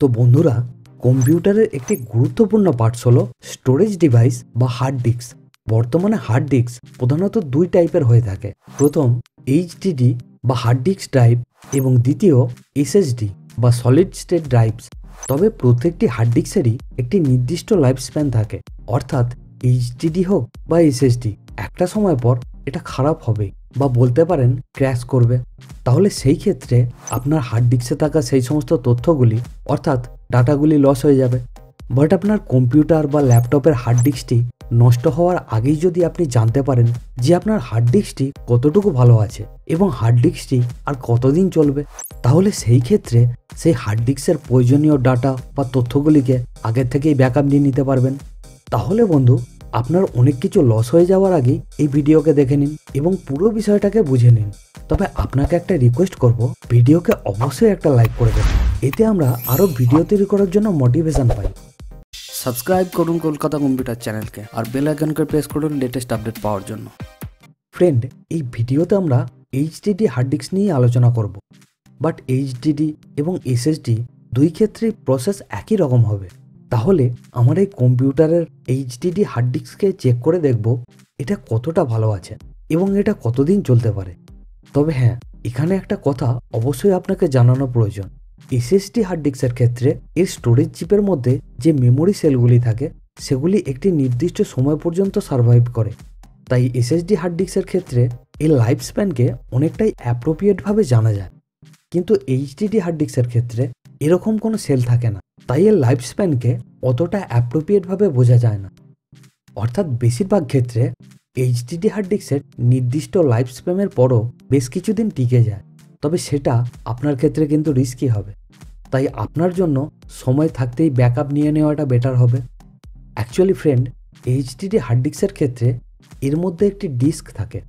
তো বন্ধুরা, কম্পিউটারের একটি গুরুত্বপূর্ণ পার্টস হলো স্টোরেজ ডিভাইস বা হার্ড ডিস্ক বর্তমানে হার্ড ডিস্ক প্রধানত দুই টাইপের হয়ে থাকে। প্রথম এইচডিডি বা হার্ড ডিস্ক ড্রাইভ এবং দ্বিতীয় এসএসডি বা সলিড স্টেট ড্রাইভস তবে প্রত্যেকটি হার্ড ডিস্কেরই একটি নির্দিষ্ট লাইফ স্প্যান থাকে। অর্থাৎ এইচডিডি হোক বা এসএসডি একটা সময় পর এটা খারাপ হবে। বা বলতে পারেন ক্র্যাশ করবে। তাহলে সেই ক্ষেত্রে আপনার হার্ড ডিস্কে থাকা সেই সমস্ত তথ্যগুলি, অর্থাৎ ডাটাগুলি লস হয়ে যাবে। বাট আপনার কম্পিউটার বা ল্যাপটপের হার্ড ডিস্কটি নষ্ট হওয়ার আগেই যদি আপনি জানতে পারেন যে আপনার হার্ড ডিস্কটি কতটুকু ভালো আছে এবং হার্ড ডিস্কটি আর কতদিন চলবে, তাহলে সেই ক্ষেত্রে সেই হার্ড ডিস্কের প্রয়োজনীয় ডাটা বা তথ্যগুলিকে আগের থেকেই ব্যাকআপ নিয়ে নিতে পারবেন। তাহলে বন্ধু আপনার অনেক কিছু লস হয়ে যাওয়ার আগে এই ভিডিওকে দেখে নিন এবং পুরো বিষয়টাকে বুঝে নিন। তবে আপনাকে একটা রিকোয়েস্ট করব ভিডিওকে অবশ্যই একটা লাইক করে দেবেন। এতে আমরা আরও ভিডিও তৈরি করার জন্য মোটিভেশন পাই। সাবস্ক্রাইব করুন কলকাতা কম্পিউটার চ্যানেলকে আর বেল আইকনকে প্রেস করুন লেটেস্ট আপডেট পাওয়ার জন্য। ফ্রেন্ড এই ভিডিওতে আমরা এইচডিডি হার্ড ডিস্ক নিয়ে আলোচনা করব। বাট এইচডিডি এবং এসএসডি দুই ক্ষেত্রেই প্রসেস একই রকম হবে। তাহলে আমার এই কম্পিউটারের এইচডিডি হার্ড ডিস্ককে চেক করে দেখব এটা কতটা ভালো আছে এবং এটা কতদিন চলতে পারে। তবে হ্যাঁ এখানে একটা কথা অবশ্যই আপনাকে জানানো প্রয়োজন। এসএসডি হার্ড ডিস্কের ক্ষেত্রে এর স্টোরেজ চিপের মধ্যে যে মেমোরি সেলগুলি থাকে, সেগুলি একটি নির্দিষ্ট সময় পর্যন্ত সার্ভাইভ করে। তাই এসএসডি হার্ড ডিস্কের ক্ষেত্রে এই লাইফ স্প্যানকে অনেকটাই অ্যাপ্রোপ্রিয়েটভাবে জানা যায়। কিন্তু এইচডিডি হার্ড ডিস্কের ক্ষেত্রে এরকম কোনো সেল থাকে না। তাই এর লাইফ স্প্যানকে অতটা অ্যাপ্রোপ্রিয়েটভাবে বোঝা যায় না। অর্থাৎ বেশিরভাগ ক্ষেত্রে এইচডিডি হার্ড ডিস্কের নির্দিষ্ট লাইফ স্প্যানের পরও বেশ কিছুদিন টিকে যায়। তবে সেটা আপনার ক্ষেত্রে কিন্তু রিস্কি হবে। তাই আপনার জন্য সময় থাকতেই ব্যাকআপ নিয়ে নেওয়াটা বেটার হবে। অ্যাকচুয়ালি ফ্রেন্ড এইচডিডি হার্ড ডিস্কের ক্ষেত্রে এর মধ্যে একটি ডিস্ক থাকে,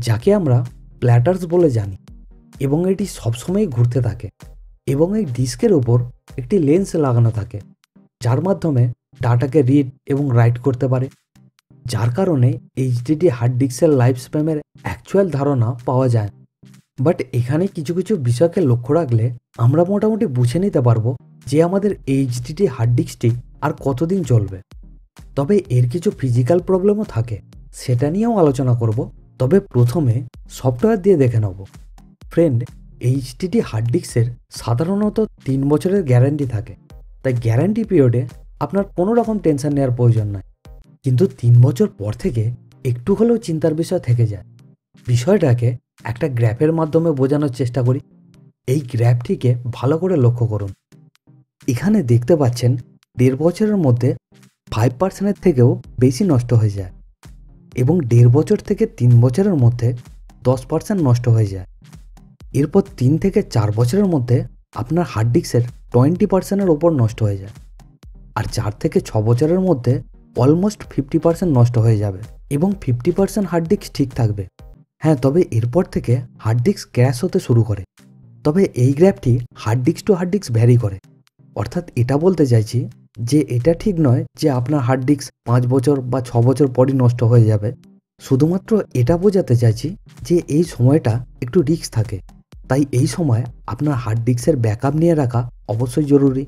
যাকে আমরা প্ল্যাটার্স বলে জানি এবং এটি সবসময়ই ঘুরতে থাকে। এবং এই ডিস্কের ওপর একটি লেন্স লাগানো থাকে, যার মাধ্যমে ডাটাকে রিড এবং রাইট করতে পারে। যার কারণে এইচডিডি হার্ড ডিস্কের লাইফ স্প্যামের অ্যাকচুয়াল ধারণা পাওয়া যায়। বাট এখানে কিছু কিছু বিষয়কে লক্ষ্য রাখলে আমরা মোটামুটি বুঝে নিতে পারব যে আমাদের এইচডিডি হার্ড ডিস্কটি আর কতদিন চলবে। তবে এর কিছু ফিজিক্যাল প্রবলেমও থাকে, সেটা নিয়েও আলোচনা করব। তবে প্রথমে সফটওয়্যার দিয়ে দেখে নেব। ফ্রেন্ড এইচডিডি হার্ড ডিস্কের সাধারণত তিন বছরের গ্যারান্টি থাকে। তাই গ্যারান্টি পিরিয়ডে আপনার কোনো রকম টেনশন নেওয়ার প্রয়োজন নয়। কিন্তু তিন বছর পর থেকে একটু হলেও চিন্তার বিষয় থেকে যায়। বিষয়টাকে একটা গ্র্যাফের মাধ্যমে বোঝানোর চেষ্টা করি। এই গ্র্যাফটিকে ভালো করে লক্ষ্য করুন। এখানে দেখতে পাচ্ছেন দেড় বছরের মধ্যে ফাইভ পার্সেন্টের থেকেও বেশি নষ্ট হয়ে যায় এবং দেড় বছর থেকে তিন বছরের মধ্যে দশ পার্সেন্ট নষ্ট হয়ে যায়। এরপর তিন থেকে চার বছরের মধ্যে আপনার হার্ড ডিস্কের টোয়েন্টি পার্সেন্টের ওপর নষ্ট হয়ে যায়। আর চার থেকে ছ বছরের মধ্যে অলমোস্ট ফিফটি পার্সেন্ট নষ্ট হয়ে যাবে এবং ফিফটি পার্সেন্ট হার্ড ডিস্ক ঠিক থাকবে। হ্যাঁ তবে এরপর থেকে হার্ড ডিস্ক ক্র্যাশ হতে শুরু করে। তবে এই গ্র্যাফটি hard disk to hard disk vary করে। অর্থাৎ এটা বলতে চাইছি যে এটা ঠিক নয় যে আপনার হার্ড ডিস্ক পাঁচ বছর বা ছ বছর পরই নষ্ট হয়ে যাবে। শুধুমাত্র এটা বোঝাতে চাইছি যে এই সময়টা একটু রিস্ক থাকে। তাই এই সময় আপনার হার্ড ডিস্কের ব্যাকআপ নিয়ে রাখা অবশ্যই জরুরি।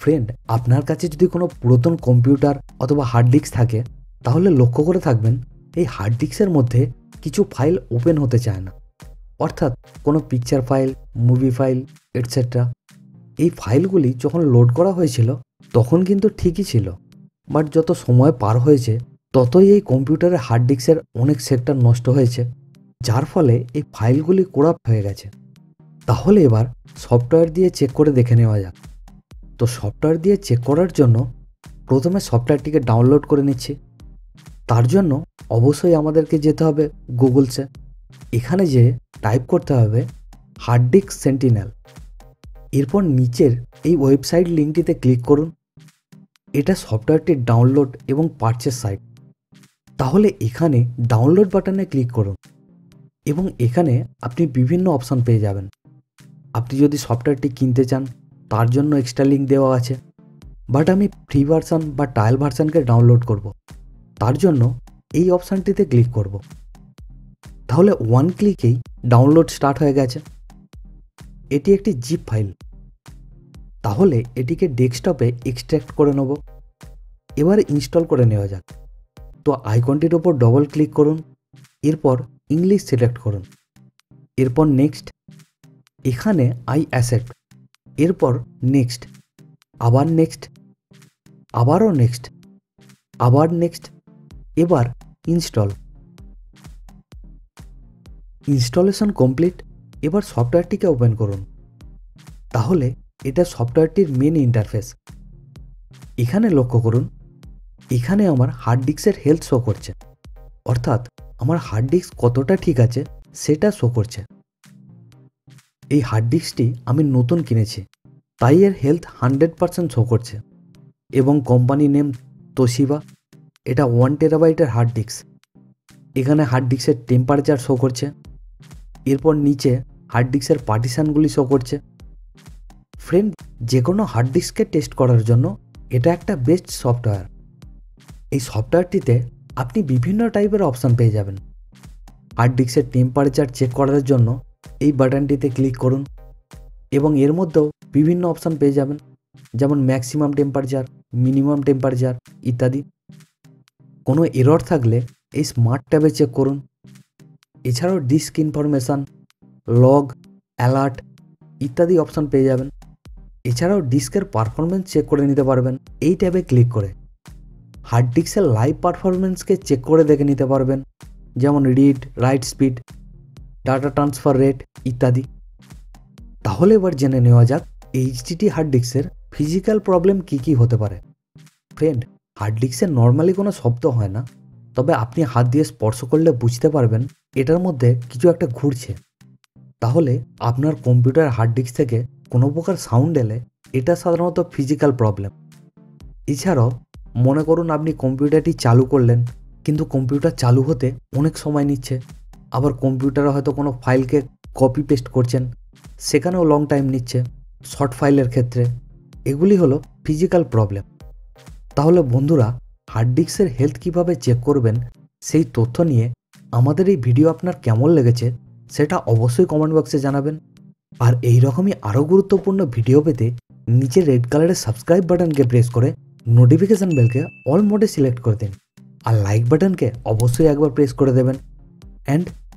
ফ্রেন্ড আপনার কাছে যদি কোনো পুরাতন কম্পিউটার অথবা হার্ড ডিস্ক থাকে, তাহলে লক্ষ্য করে থাকবেন, এই হার্ড ডিস্কের মধ্যে কিছু ফাইল ওপেন হতে চায় না। অর্থাৎ কোনো picture file movie file etcetera এই ফাইলগুলি যখন লোড করা হয়েছিল, তখন কিন্তু ঠিকই ছিল। বাট যত সময় পার হয়েছে, ততই এই কম্পিউটারের হার্ড ডিস্কের অনেক সেক্টর নষ্ট হয়েছে, যার ফলে এই ফাইলগুলি করাপ্ট হয়ে গেছে। তাহলে এবার সফটওয়্যার দিয়ে চেক করে দেখে নেওয়া যাক। তো সফটওয়্যার দিয়ে চেক করার জন্য প্রথমে সফটওয়্যারটিকে ডাউনলোড করে নিচ্ছি। তার জন্য অবশ্যই আমাদেরকে যেতে হবে গুগলসে এখানে যে টাইপ করতে হবে হার্ড ডিস্ক সেন্টিনেল এরপর নিচের এই ওয়েবসাইট লিঙ্কটিতে ক্লিক করুন। এটা সফটওয়্যারটির ডাউনলোড এবং পারচেস সাইট তাহলে এখানে ডাউনলোড বাটনে ক্লিক করুন এবং এখানে আপনি বিভিন্ন অপশন পেয়ে যাবেন। আপনি যদি সফটওয়্যারটি কিনতে চান, তার জন্য এক্সট্রা লিঙ্ক দেওয়া আছে। বাট আমি ফ্রি ভার্সান বা ট্রায়াল ভার্সানকে ডাউনলোড করব। তার জন্য এই অপশানটিতে ক্লিক করব। তাহলে ওয়ান ক্লিকেই ডাউনলোড স্টার্ট হয়ে গেছে। এটি একটি জিপ ফাইল তাহলে এটিকে ডেস্কটপে এক্সট্র্যাক্ট করে নেব। এবার ইনস্টল করে নেওয়া যাক। তো আইকনটির ওপর ডবল ক্লিক করুন। এরপর ইংলিশ সিলেক্ট করুন। এরপর নেক্সট এখানে আই অ্যাসেপ্ট এরপর নেক্সট আবার নেক্সট আবারও নেক্সট আবার নেক্সট এবার ইনস্টল ইনস্টলেশন কমপ্লিট এবার সফটওয়্যারটিকে ওপেন করুন। তাহলে এটা সফটওয়্যারটির মেন ইন্টারফেস এখানে লক্ষ্য করুন, এখানে আমার হার্ড ডিস্কের হেলথ শো করছে। অর্থাৎ আমার হার্ড ডিস্ক কতটা ঠিক আছে, সেটা শো করছে। এই হার্ড ডিস্কটি আমি নতুন কিনেছি। তাই এর হেলথ হান্ড্রেড পারসেন্ট শো করছে। এবং কোম্পানি নেম তোশিবা এটা ওয়ান টেরাবাইটের হার্ড ডিস্ক এখানে হার্ড ডিস্কের টেম্পারেচার শো করছে। এরপর নিচে হার্ড ডিস্কের পার্টিশানগুলি শো করছে। ফ্রেন্ড যে কোনো হার্ড ডিস্ককে টেস্ট করার জন্য এটা একটা বেস্ট সফটওয়্যার এই সফটওয়্যারটিতে আপনি বিভিন্ন টাইপের অপশান পেয়ে যাবেন। হার্ড ডিস্কের টেম্পারেচার চেক করার জন্য এই বাটনটিতে ক্লিক করুন এবং এর মধ্যেও বিভিন্ন অপশান পেয়ে যাবেন। যেমন ম্যাক্সিমাম টেম্পারেচার মিনিমাম টেম্পারেচার ইত্যাদি। কোনো এরর থাকলে এই স্মার্ট ট্যাবে চেক করুন। এছাড়াও ডিস্ক ইনফরমেশান লগ অ্যালার্ট ইত্যাদি অপশান পেয়ে যাবেন। এছাড়াও ডিস্কের পারফরমেন্স চেক করে নিতে পারবেন এই ট্যাবে ক্লিক করে। হার্ড ডিস্কের লাইভ পারফরমেন্সকে চেক করে দেখে নিতে পারবেন। যেমন read write speed data transfer rate ইত্যাদি। তাহলে এবার জেনে নেওয়া যাক এইচডিটি হার্ড ডিস্কের ফিজিক্যাল প্রবলেম কী কী হতে পারে। ফ্রেন্ড হার্ড ডিস্কে নর্মালি কোনো শব্দ হয় না, তবে আপনি হাত দিয়ে স্পর্শ করলে বুঝতে পারবেন এটার মধ্যে কিছু একটা ঘুরছে। তাহলে আপনার কম্পিউটার হার্ড ডিস্ক থেকে কোনো প্রকার সাউন্ড এলে এটা সাধারণত ফিজিক্যাল প্রবলেম এছাড়াও মনে করুন আপনি কম্পিউটারটি চালু করলেন, কিন্তু কম্পিউটার চালু হতে অনেক সময় নিচ্ছে। আবার কম্পিউটারে হয়তো কোনো ফাইলকে কপি পেস্ট করছেন। সেখানেও লং টাইম নিচ্ছে শর্ট ফাইলের ক্ষেত্রে। এগুলি হলো ফিজিক্যাল প্রবলেম তাহলে বন্ধুরা হার্ড ডিস্কের হেলথ কীভাবে চেক করবেন, সেই তথ্য নিয়ে আমাদের এই ভিডিও আপনার কেমন লেগেছে, সেটা অবশ্যই কমেন্ট বক্সে জানাবেন। আর এই রকমই আরও গুরুত্বপূর্ণ ভিডিও পেতে নিচে রেড কালারের সাবস্ক্রাইব বাটনকে প্রেস করে নোটিফিকেশান বেলকে অল মোডে সিলেক্ট করে দিন। আর লাইক বাটনকে অবশ্যই একবার প্রেস করে দেবেন। And